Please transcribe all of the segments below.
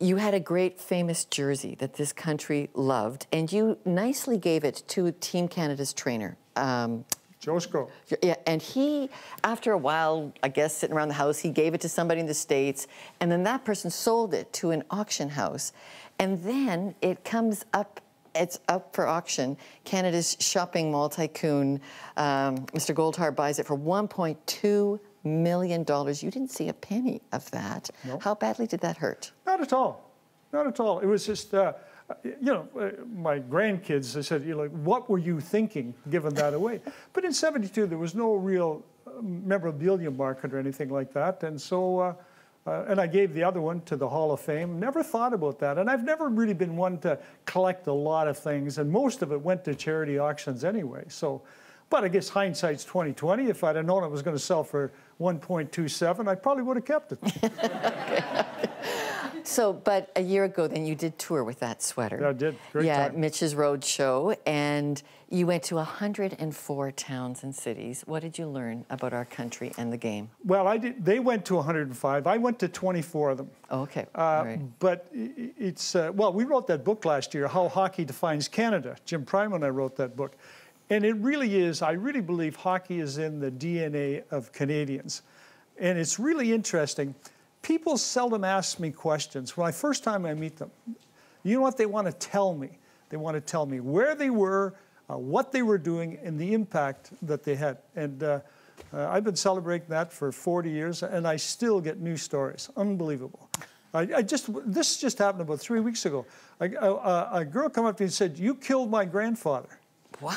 you had a great famous jersey that this country loved, and you nicely gave it to Team Canada's trainer. Um, Joe Sgro. Yeah, and he, after a while, I guess sitting around the house, he gave it to somebody in the States, and then that person sold it to an auction house. And then it comes up, it's up for auction. Canada's shopping mall tycoon, um, Mr. Goldhar, buys it for 1.2 million dollars. You didn't see a penny of that. How badly did that hurt? Not at all. Not at all. It was just, uh, you know, uh, my grandkids, I said, you know, what were you thinking giving that away? but in 72, there was no real uh, memorabilia market or anything like that. And so, uh, uh, and I gave the other one to the Hall of Fame. Never thought about that. And I've never really been one to collect a lot of things. And most of it went to charity auctions anyway. So, but I guess hindsight's 2020. If I'd have known it was going to sell for 1.27, I probably would have kept it. So, but a year ago, then you did tour with that sweater. Yeah, I did. Great yeah, time. Mitch's Road Show, and you went to 104 towns and cities. What did you learn about our country and the game? Well, I did. They went to 105. I went to 24 of them. Oh, okay. Uh, right. But it's, uh, well, we wrote that book last year, How Hockey Defines Canada. Jim Prime and I wrote that book. And it really is, I really believe hockey is in the DNA of Canadians. And it's really interesting. People seldom ask me questions. When I first time I meet them, you know what they want to tell me? They want to tell me where they were, uh, what they were doing, and the impact that they had. And uh, uh, I've been celebrating that for 40 years, and I still get new stories. Unbelievable. I, I just this just happened about three weeks ago. A, a, a girl come up to me and said, "You killed my grandfather." Wow.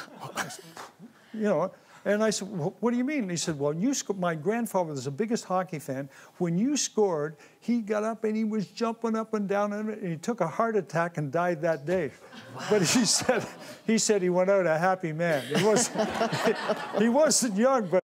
You know. And I said, "Wh- "What do you mean?" And he said, "Well, you my grandfather was the biggest hockey fan. When you scored, he got up and he was jumping up and down, and he took a heart attack and died that day." But he said, he said he went out a happy man. He was, he wasn't young, but.